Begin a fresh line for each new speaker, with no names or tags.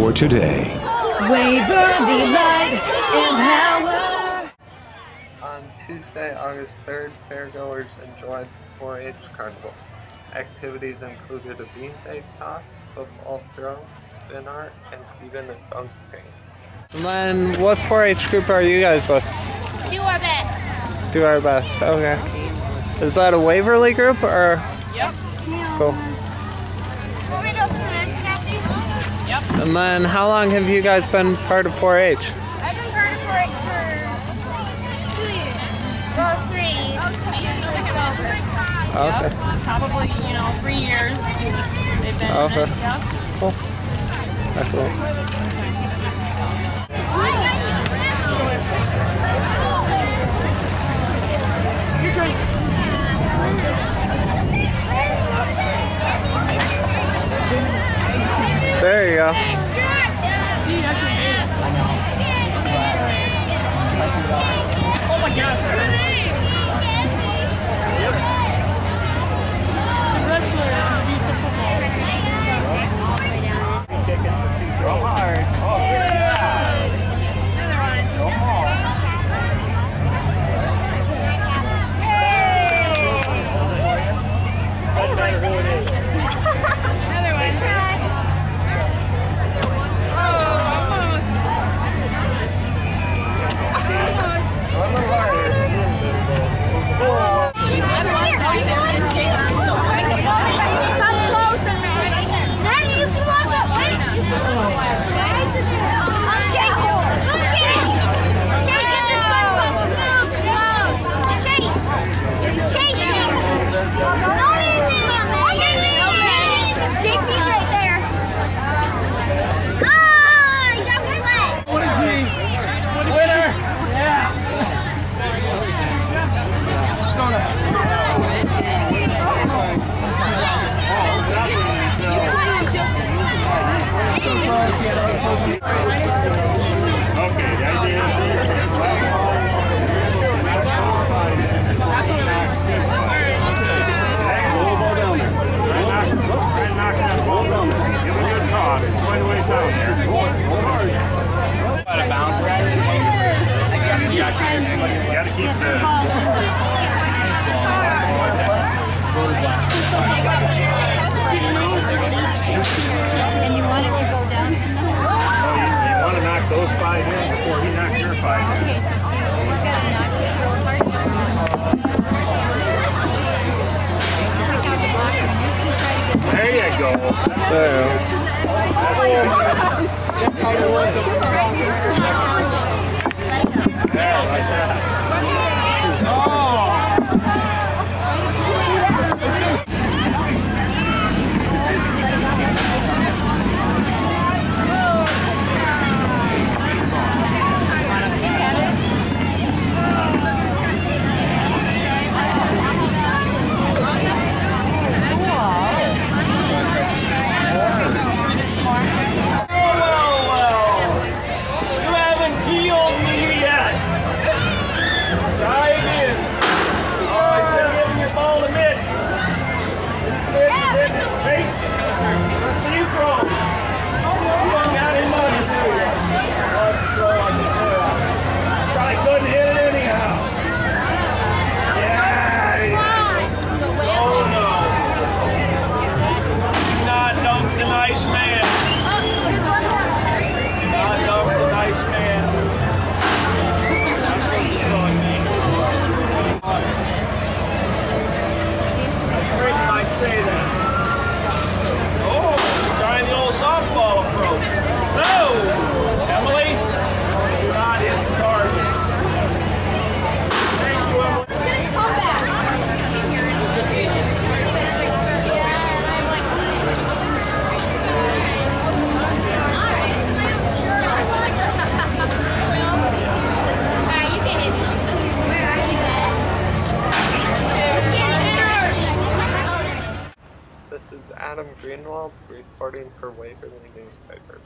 for today.
Waverly Light and Power.
On Tuesday, August 3rd, fairgoers enjoyed 4-H Carnival. Activities included a beanbag toss, football throw, spin art, and even a dunk tank.
And then what 4-H group are you guys with?
Do our best.
Do our best. Okay. Is that a Waverly group or?
Yep.
Cool. And then how long have you guys been part of 4-H?
I've been part of it for two years. Well, three.
Okay.
Probably, you know, three years. They've been.
Okay.
Yep.
Cool. Excellent.
Okay,
five.
Okay, so see, we've got to knock Joel's heart gets Pick out the blocker and you can try to get
There you go.
There you go.
You say that. Oh, trying the old softball approach. No! Emily, do not hit the target. Thank you, Emily.
Alright, you can hit it. Where are you at?
This is Adam Gruenewald reporting for Waverly Newspapers.